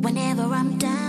Whenever I'm down,